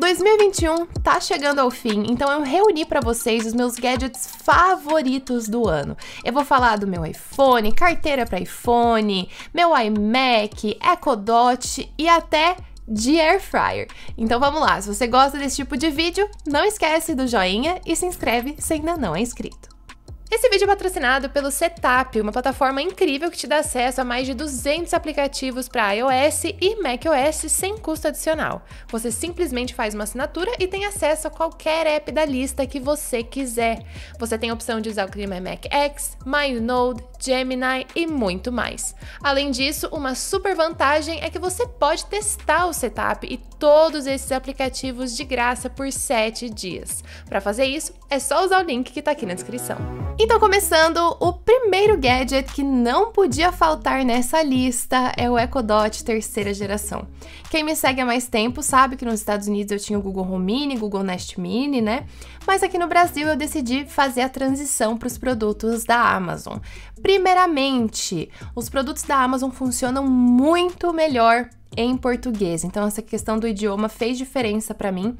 2021 tá chegando ao fim, então eu reuni para vocês os meus gadgets favoritos do ano. Eu vou falar do meu iPhone, carteira para iPhone, meu iMac, Echo Dot e até de air fryer. Então vamos lá, se você gosta desse tipo de vídeo, não esquece do joinha e se inscreve se ainda não é inscrito. Esse vídeo é patrocinado pelo Setup, uma plataforma incrível que te dá acesso a mais de 200 aplicativos para iOS e macOS sem custo adicional. Você simplesmente faz uma assinatura e tem acesso a qualquer app da lista que você quiser. Você tem a opção de usar o Clima Mac X, MyNode, Gemini e muito mais. Além disso, uma super vantagem é que você pode testar o Setup e todos esses aplicativos de graça por 7 dias. Para fazer isso, é só usar o link que está aqui na descrição. Então, começando, o primeiro gadget que não podia faltar nessa lista é o Echo Dot terceira geração. Quem me segue há mais tempo sabe que nos Estados Unidos eu tinha o Google Home Mini, Google Nest Mini, né? Mas aqui no Brasil eu decidi fazer a transição para os produtos da Amazon. Primeiramente, os produtos da Amazon funcionam muito melhor em português. Então essa questão do idioma fez diferença para mim.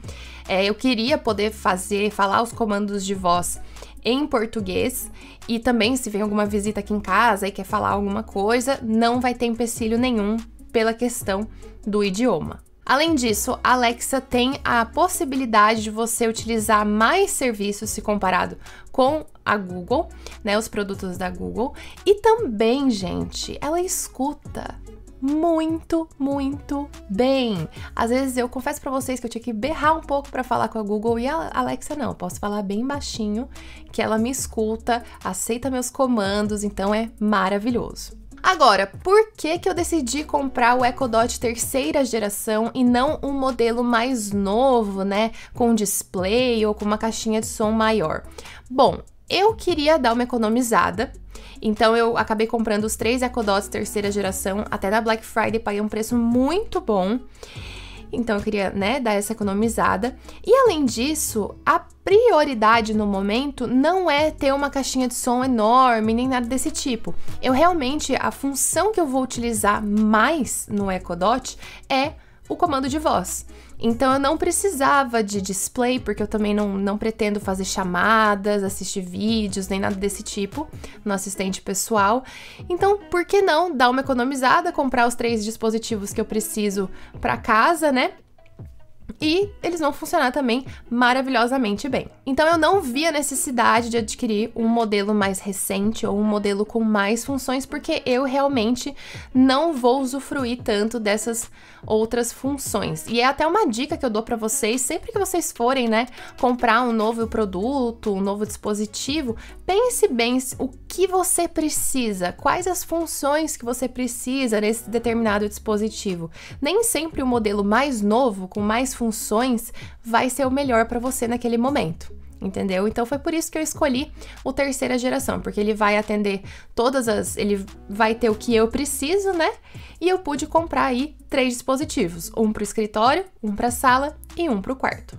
É, eu queria poder fazer, falar os comandos de voz em português. E também, se vem alguma visita aqui em casa e quer falar alguma coisa, não vai ter empecilho nenhum pela questão do idioma. Além disso, a Alexa tem a possibilidade de você utilizar mais serviços se comparado com a Google, né, os produtos da Google, e também, gente, ela escuta muito, muito bem. Às vezes eu confesso para vocês que eu tinha que berrar um pouco para falar com a Google e a Alexa não, posso falar bem baixinho, que ela me escuta, aceita meus comandos, então é maravilhoso. Agora, por que que eu decidi comprar o Echo Dot terceira geração e não um modelo mais novo, né, com display ou com uma caixinha de som maior? Bom, eu queria dar uma economizada, então eu acabei comprando os três Echo Dots terceira geração, até na Black Friday paguei um preço muito bom. Então eu queria, né, dar essa economizada. E além disso, a prioridade no momento não é ter uma caixinha de som enorme, nem nada desse tipo. Eu realmente, a função que eu vou utilizar mais no Echo Dot é o comando de voz. Então eu não precisava de display, porque eu também não, não pretendo fazer chamadas, assistir vídeos, nem nada desse tipo no assistente pessoal. Então, por que não dar uma economizada, comprar os três dispositivos que eu preciso para casa, né? E eles vão funcionar também maravilhosamente bem. Então eu não vi a necessidade de adquirir um modelo mais recente ou um modelo com mais funções, porque eu realmente não vou usufruir tanto dessas outras funções. E é até uma dica que eu dou para vocês, sempre que vocês forem, né, comprar um novo produto, um novo dispositivo, pense bem o que você precisa, quais as funções que você precisa nesse determinado dispositivo. Nem sempre o modelo mais novo, com mais funções, vai ser o melhor para você naquele momento entendeu? Então foi por isso que eu escolhi o terceira geração, porque ele vai atender todas as, ele vai ter o que eu preciso, né? E eu pude comprar aí três dispositivos, um para o escritório, um para a sala e um para o quarto.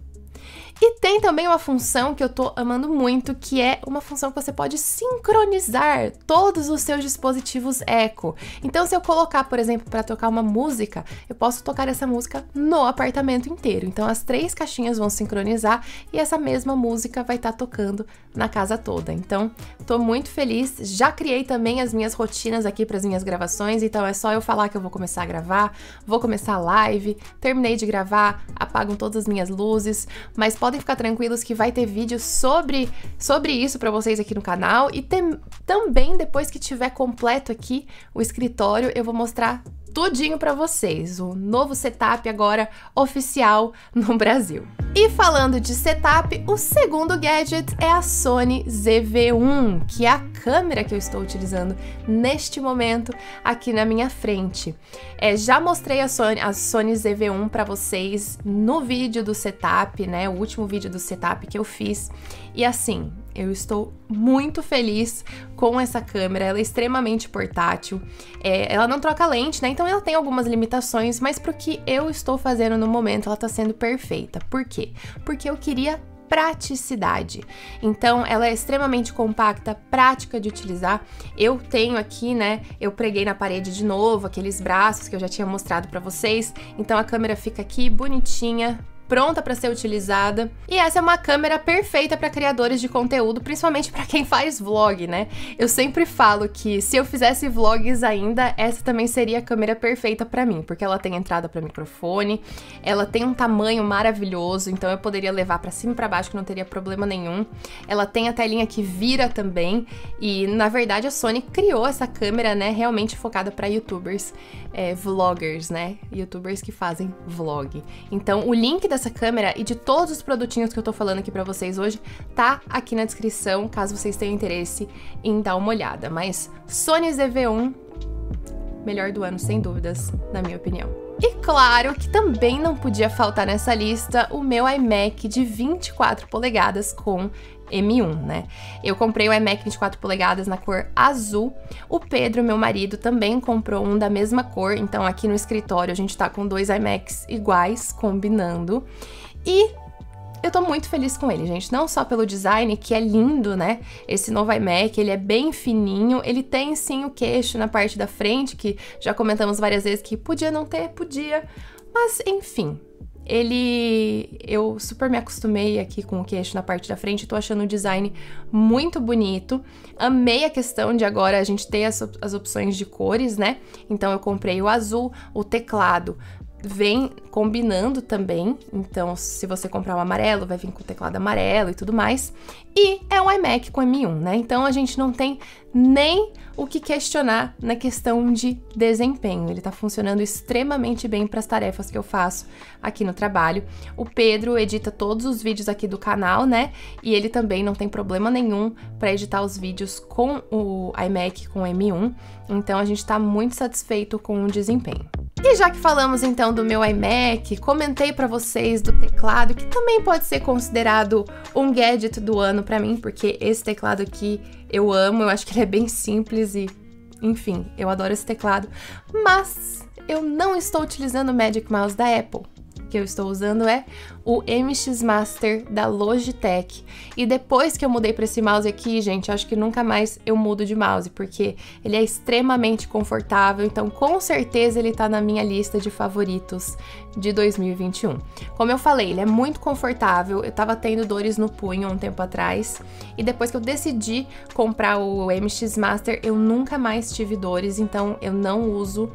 E tem também uma função que eu tô amando muito, que é uma função que você pode sincronizar todos os seus dispositivos Echo. Então, se eu colocar, por exemplo, para tocar uma música, eu posso tocar essa música no apartamento inteiro. Então, as três caixinhas vão sincronizar e essa mesma música vai estar tá tocando na casa toda. Então, tô muito feliz. Já criei também as minhas rotinas aqui para as minhas gravações, então é só eu falar que eu vou começar a gravar, vou começar a live, terminei de gravar, apagam todas as minhas luzes, mas pode podem ficar tranquilos que vai ter vídeo sobre, sobre isso para vocês aqui no canal. E tem, também depois que tiver completo aqui o escritório, eu vou mostrar tudinho para vocês, o novo setup agora oficial no Brasil. E falando de setup, o segundo gadget é a Sony ZV-1, que é a câmera que eu estou utilizando neste momento aqui na minha frente. É, já mostrei a Sony, a Sony ZV-1 para vocês no vídeo do setup, né? O último vídeo do setup que eu fiz. E assim, eu estou muito feliz com essa câmera, ela é extremamente portátil, é, ela não troca lente, né? Então ela tem algumas limitações, mas pro que eu estou fazendo no momento, ela tá sendo perfeita. Por quê? Porque eu queria praticidade. Então, ela é extremamente compacta, prática de utilizar. Eu tenho aqui, né, eu preguei na parede de novo aqueles braços que eu já tinha mostrado para vocês. Então, a câmera fica aqui bonitinha, pronta para ser utilizada. E essa é uma câmera perfeita para criadores de conteúdo, principalmente para quem faz vlog, né? Eu sempre falo que se eu fizesse vlogs ainda, essa também seria a câmera perfeita para mim, porque ela tem entrada para microfone, ela tem um tamanho maravilhoso, então eu poderia levar para cima e para baixo que não teria problema nenhum. Ela tem a telinha que vira também e na verdade a Sony criou essa câmera, né, realmente focada para YouTubers, é, vloggers, né, YouTubers que fazem vlog. Então o link dessa câmera e de todos os produtinhos que eu tô falando aqui para vocês hoje tá aqui na descrição, caso vocês tenham interesse em dar uma olhada. Mas Sony ZV-1 melhor do ano sem dúvidas, na minha opinião. E claro que também não podia faltar nessa lista o meu iMac de 24 polegadas com M1, né? Eu comprei o iMac 24 polegadas na cor azul. O Pedro, meu marido, também comprou um da mesma cor, então aqui no escritório a gente tá com dois iMacs iguais, combinando. E eu tô muito feliz com ele, gente. Não só pelo design, que é lindo, né? Esse novo iMac, ele é bem fininho. Ele tem sim o queixo na parte da frente, que já comentamos várias vezes que podia não ter, podia. Mas, enfim, ele. Eu super me acostumei aqui com o queixo na parte da frente, tô achando o design muito bonito. Amei a questão de agora a gente ter as, as opções de cores, né? Então eu comprei o azul, o teclado vem combinando também. Então, se você comprar o amarelo, vai vir com o teclado amarelo e tudo mais. E é um iMac com M1, né? Então a gente não tem nem o que questionar na questão de desempenho. Ele tá funcionando extremamente bem para as tarefas que eu faço aqui no trabalho. O Pedro edita todos os vídeos aqui do canal, né? E ele também não tem problema nenhum para editar os vídeos com o iMac com M1. Então a gente tá muito satisfeito com o desempenho. E já que falamos então do meu iMac, comentei para vocês do teclado, que também pode ser considerado um gadget do ano para mim, porque esse teclado aqui eu amo, eu acho que ele é bem simples e, enfim, eu adoro esse teclado. Mas eu não estou utilizando o Magic Mouse da Apple que eu estou usando é o MX Master da Logitech. E depois que eu mudei para esse mouse aqui, gente, acho que nunca mais eu mudo de mouse, porque ele é extremamente confortável, então com certeza ele tá na minha lista de favoritos de 2021. Como eu falei, ele é muito confortável, eu tava tendo dores no punho um tempo atrás, e depois que eu decidi comprar o MX Master, eu nunca mais tive dores, então eu não uso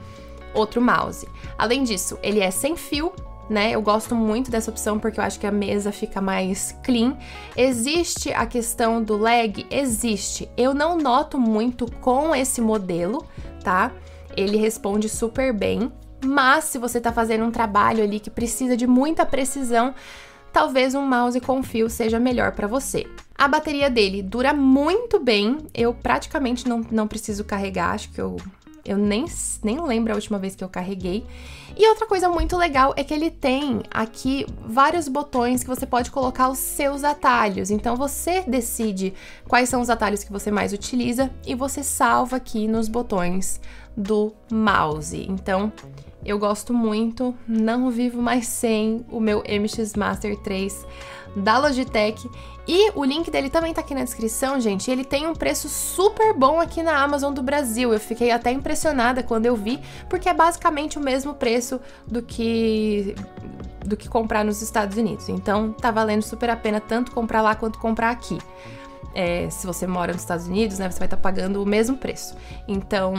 outro mouse. Além disso, ele é sem fio, né? Eu gosto muito dessa opção porque eu acho que a mesa fica mais clean. Existe a questão do lag? Existe. Eu não noto muito com esse modelo, tá? Ele responde super bem, mas se você tá fazendo um trabalho ali que precisa de muita precisão, talvez um mouse com fio seja melhor para você. A bateria dele dura muito bem, eu praticamente não, não preciso carregar, acho que eu eu nem, nem lembro a última vez que eu carreguei. E outra coisa muito legal é que ele tem aqui vários botões que você pode colocar os seus atalhos. Então você decide quais são os atalhos que você mais utiliza e você salva aqui nos botões do mouse. Então, eu gosto muito, não vivo mais sem o meu MX Master 3 da Logitech. E o link dele também tá aqui na descrição, gente. Ele tem um preço super bom aqui na Amazon do Brasil. Eu fiquei até impressionada quando eu vi, porque é basicamente o mesmo preço do que do que comprar nos Estados Unidos. Então tá valendo super a pena tanto comprar lá quanto comprar aqui. É, se você mora nos Estados Unidos, né, você vai estar tá pagando o mesmo preço. Então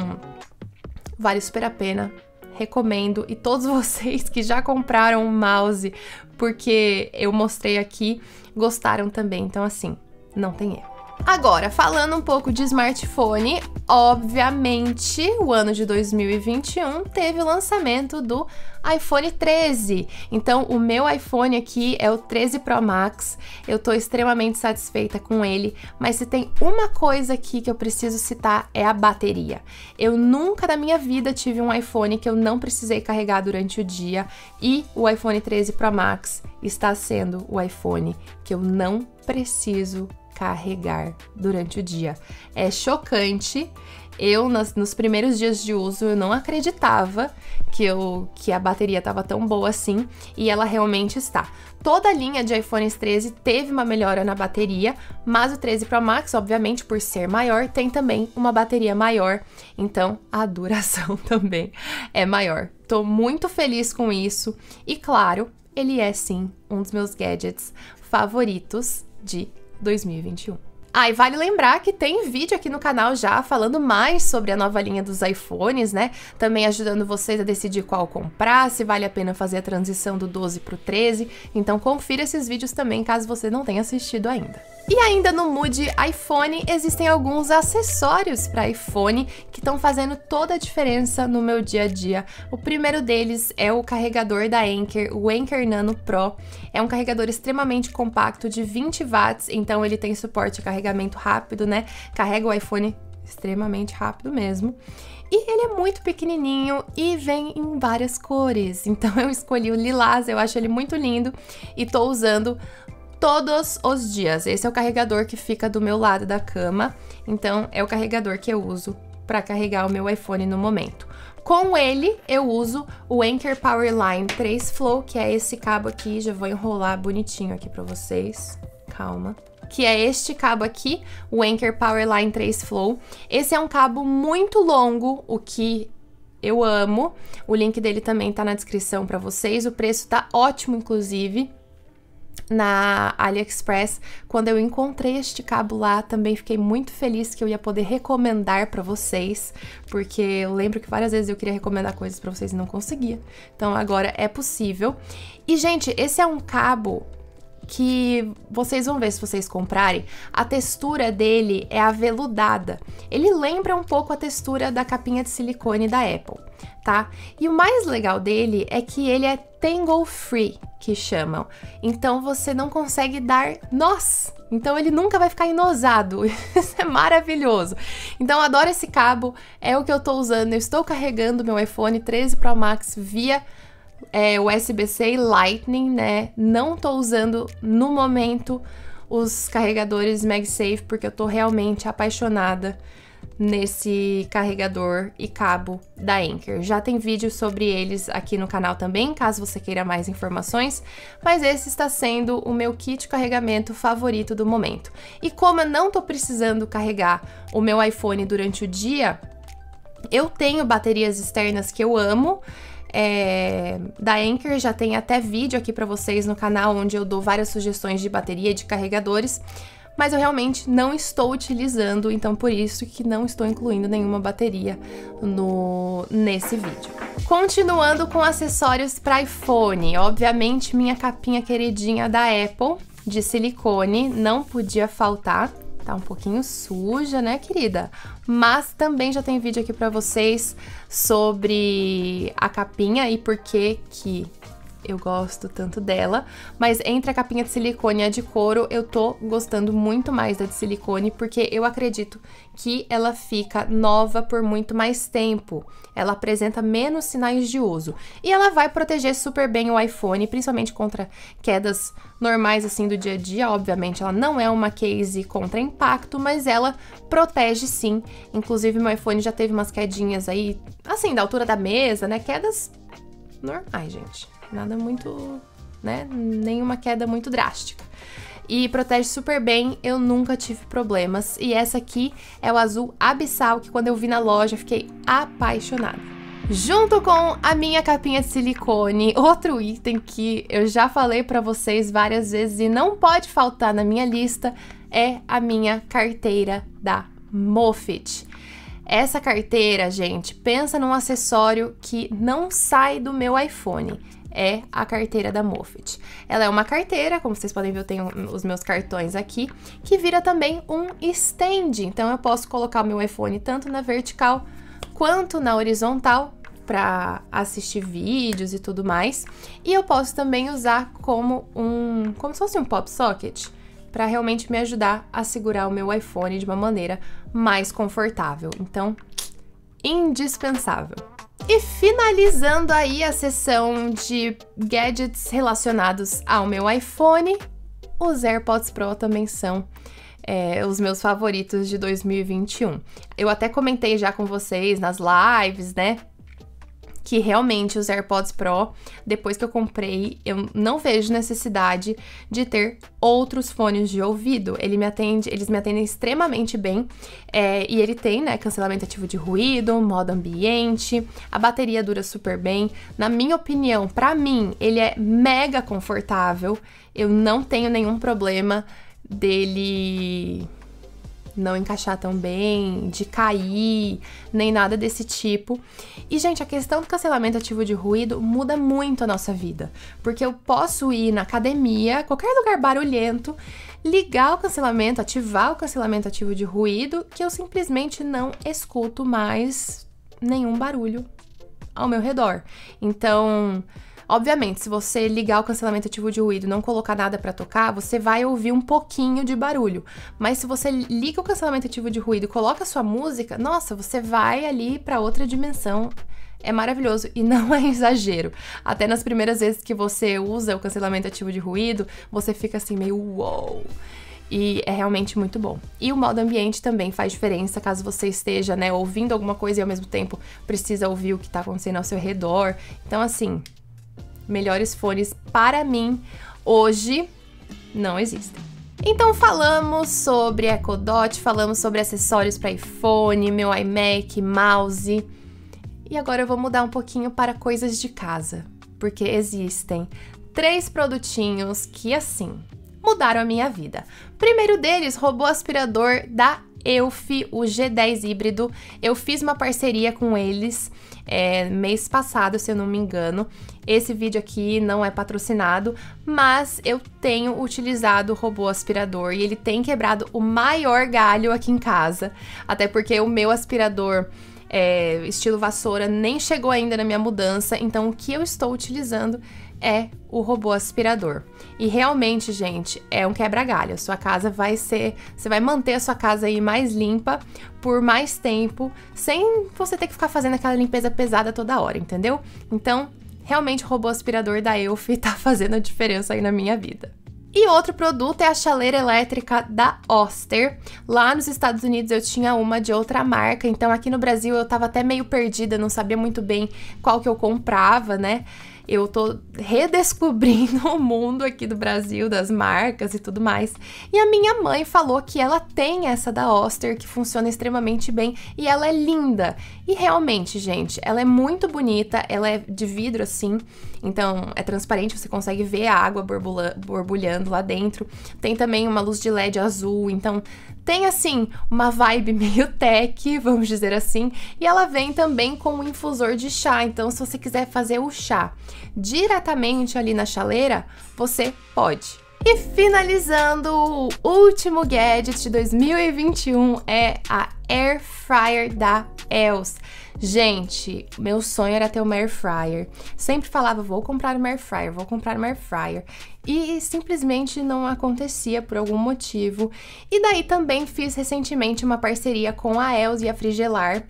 vale super a pena recomendo. E todos vocês que já compraram um mouse, porque eu mostrei aqui, gostaram também. Então, assim, não tem erro. Agora, falando um pouco de smartphone, obviamente o ano de 2021 teve o lançamento do iPhone 13. Então, o meu iPhone aqui é o 13 Pro Max. Eu tô extremamente satisfeita com ele, mas se tem uma coisa aqui que eu preciso citar é a bateria. Eu nunca na minha vida tive um iPhone que eu não precisei carregar durante o dia e o iPhone 13 Pro Max está sendo o iPhone que eu não preciso carregar durante o dia. É chocante. Eu, nas, nos primeiros dias de uso, eu não acreditava que, eu, que a bateria estava tão boa assim, e ela realmente está. Toda a linha de iPhones 13 teve uma melhora na bateria, mas o 13 Pro Max, obviamente, por ser maior, tem também uma bateria maior, então a duração também é maior. Tô muito feliz com isso, e claro, ele é sim um dos meus gadgets favoritos de 2021. Ah, e vale lembrar que tem vídeo aqui no canal já falando mais sobre a nova linha dos iPhones, né? Também ajudando vocês a decidir qual comprar, se vale a pena fazer a transição do 12 para o 13. Então confira esses vídeos também caso você não tenha assistido ainda. E ainda no Mood iPhone existem alguns acessórios para iPhone que estão fazendo toda a diferença no meu dia a dia. O primeiro deles é o carregador da Anker, o Anker Nano Pro. É um carregador extremamente compacto de 20 watts, então ele tem suporte a carregamento rápido, né? Carrega o iPhone extremamente rápido mesmo. E ele é muito pequenininho e vem em várias cores. Então eu escolhi o lilás, eu acho ele muito lindo e tô usando todos os dias. Esse é o carregador que fica do meu lado da cama, então é o carregador que eu uso para carregar o meu iPhone no momento. Com ele, eu uso o Anker Powerline 3 Flow, que é esse cabo aqui, já vou enrolar bonitinho aqui para vocês. Calma que é este cabo aqui, o Anker Powerline 3 Flow. Esse é um cabo muito longo, o que eu amo. O link dele também tá na descrição para vocês. O preço tá ótimo, inclusive na AliExpress. Quando eu encontrei este cabo lá, também fiquei muito feliz que eu ia poder recomendar para vocês, porque eu lembro que várias vezes eu queria recomendar coisas para vocês e não conseguia. Então agora é possível. E gente, esse é um cabo que vocês vão ver se vocês comprarem, a textura dele é aveludada. Ele lembra um pouco a textura da capinha de silicone da Apple tá? E o mais legal dele é que ele é tangle free, que chamam. Então você não consegue dar nós. Então ele nunca vai ficar inosado. Isso é maravilhoso. Então adoro esse cabo, é o que eu tô usando. Eu estou carregando meu iPhone 13 Pro Max via é, USB-C e Lightning, né? Não tô usando no momento os carregadores MagSafe porque eu tô realmente apaixonada nesse carregador e cabo da Anker. Já tem vídeo sobre eles aqui no canal também, caso você queira mais informações, mas esse está sendo o meu kit carregamento favorito do momento. E como eu não estou precisando carregar o meu iPhone durante o dia, eu tenho baterias externas que eu amo, é, da Anker, já tem até vídeo aqui para vocês no canal onde eu dou várias sugestões de bateria e de carregadores mas eu realmente não estou utilizando, então por isso que não estou incluindo nenhuma bateria no nesse vídeo. Continuando com acessórios para iPhone, obviamente minha capinha queridinha da Apple de silicone não podia faltar. Tá um pouquinho suja, né, querida? Mas também já tem vídeo aqui para vocês sobre a capinha e por que que eu gosto tanto dela, mas entre a capinha de silicone e a de couro, eu tô gostando muito mais da de silicone, porque eu acredito que ela fica nova por muito mais tempo. Ela apresenta menos sinais de uso. E ela vai proteger super bem o iPhone, principalmente contra quedas normais assim do dia a dia. Obviamente, ela não é uma case contra impacto, mas ela protege sim. Inclusive, meu iPhone já teve umas quedinhas aí, assim, da altura da mesa, né? Quedas normais, gente. Nada muito, né? Nenhuma queda muito drástica. E protege super bem, eu nunca tive problemas. E essa aqui é o azul abissal, que quando eu vi na loja fiquei apaixonada. Junto com a minha capinha de silicone, outro item que eu já falei para vocês várias vezes e não pode faltar na minha lista é a minha carteira da Mofit. Essa carteira, gente, pensa num acessório que não sai do meu iPhone é a carteira da Moffitt. Ela é uma carteira, como vocês podem ver, eu tenho os meus cartões aqui, que vira também um stand. Então eu posso colocar o meu iPhone tanto na vertical quanto na horizontal para assistir vídeos e tudo mais. E eu posso também usar como um, como se fosse um pop socket, para realmente me ajudar a segurar o meu iPhone de uma maneira mais confortável. Então, indispensável. E finalizando aí a sessão de gadgets relacionados ao meu iPhone, os AirPods Pro também são é, os meus favoritos de 2021. Eu até comentei já com vocês nas lives, né? Que realmente os AirPods Pro, depois que eu comprei, eu não vejo necessidade de ter outros fones de ouvido. Ele me atende, eles me atendem extremamente bem é, e ele tem, né, cancelamento ativo de ruído, modo ambiente, a bateria dura super bem. Na minha opinião, para mim, ele é mega confortável. Eu não tenho nenhum problema dele não encaixar tão bem, de cair, nem nada desse tipo. E, gente, a questão do cancelamento ativo de ruído muda muito a nossa vida. Porque eu posso ir na academia, qualquer lugar barulhento, ligar o cancelamento, ativar o cancelamento ativo de ruído, que eu simplesmente não escuto mais nenhum barulho ao meu redor. Então, Obviamente, se você ligar o cancelamento ativo de ruído não colocar nada para tocar, você vai ouvir um pouquinho de barulho. Mas se você liga o cancelamento ativo de ruído coloca a sua música, nossa, você vai ali para outra dimensão. É maravilhoso e não é exagero. Até nas primeiras vezes que você usa o cancelamento ativo de ruído, você fica assim meio uou. E é realmente muito bom. E o modo ambiente também faz diferença caso você esteja, né, ouvindo alguma coisa e ao mesmo tempo precisa ouvir o que está acontecendo ao seu redor. Então, assim, melhores fones para mim hoje não existem. Então falamos sobre Echo Dot, falamos sobre acessórios para iPhone, meu iMac, mouse. E agora eu vou mudar um pouquinho para coisas de casa, porque existem três produtinhos que assim mudaram a minha vida. Primeiro deles, robô aspirador da Euf, o G10 híbrido. Eu fiz uma parceria com eles é, mês passado, se eu não me engano. Esse vídeo aqui não é patrocinado, mas eu tenho utilizado o robô aspirador e ele tem quebrado o maior galho aqui em casa. Até porque o meu aspirador é, estilo vassoura nem chegou ainda na minha mudança, então o que eu estou utilizando é o robô aspirador. E realmente, gente, é um quebra-galho. Sua casa vai ser, você vai manter a sua casa aí mais limpa por mais tempo, sem você ter que ficar fazendo aquela limpeza pesada toda hora, entendeu? Então, realmente o robô aspirador da Elf tá fazendo a diferença aí na minha vida. E outro produto é a chaleira elétrica da Oster. Lá nos Estados Unidos eu tinha uma de outra marca, então aqui no Brasil eu tava até meio perdida, não sabia muito bem qual que eu comprava, né? Eu tô redescobrindo o mundo aqui do Brasil, das marcas e tudo mais. E a minha mãe falou que ela tem essa da Oster que funciona extremamente bem e ela é linda. E realmente, gente, ela é muito bonita, ela é de vidro assim, então é transparente, você consegue ver a água borbulhando lá dentro. Tem também uma luz de LED azul, então tem assim uma vibe meio tech, vamos dizer assim, e ela vem também com um infusor de chá. Então, se você quiser fazer o chá diretamente ali na chaleira, você pode. E finalizando, o último gadget de 2021 é a Air Fryer da Els. Gente, meu sonho era ter uma air fryer. Sempre falava, vou comprar uma air fryer, vou comprar uma air fryer. E simplesmente não acontecia por algum motivo. E daí também fiz recentemente uma parceria com a Els e a Frigelar.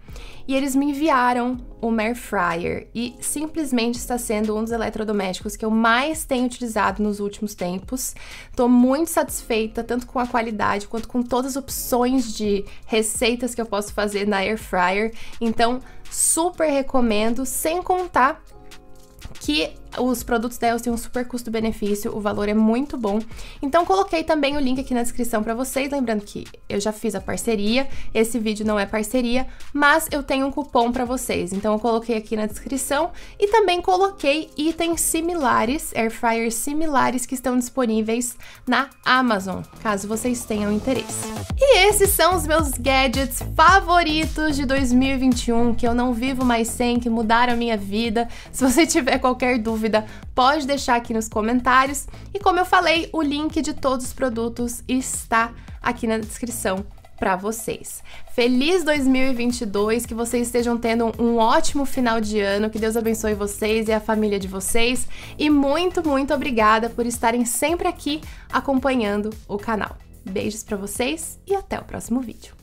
E eles me enviaram uma air fryer e simplesmente está sendo um dos eletrodomésticos que eu mais tenho utilizado nos últimos tempos. Tô muito satisfeita tanto com a qualidade quanto com todas as opções de receitas que eu posso fazer na air fryer. Então, super recomendo, sem contar que os produtos delas têm um super custo-benefício, o valor é muito bom. Então coloquei também o link aqui na descrição para vocês, lembrando que eu já fiz a parceria, esse vídeo não é parceria, mas eu tenho um cupom para vocês. Então eu coloquei aqui na descrição e também coloquei itens similares, air similares que estão disponíveis na Amazon, caso vocês tenham interesse. E esses são os meus gadgets favoritos de 2021 que eu não vivo mais sem, que mudaram a minha vida. Se você tiver qualquer dúvida dúvida, pode deixar aqui nos comentários. E como eu falei, o link de todos os produtos está aqui na descrição para vocês. Feliz 2022, que vocês estejam tendo um ótimo final de ano, que Deus abençoe vocês e a família de vocês e muito, muito obrigada por estarem sempre aqui acompanhando o canal. Beijos para vocês e até o próximo vídeo.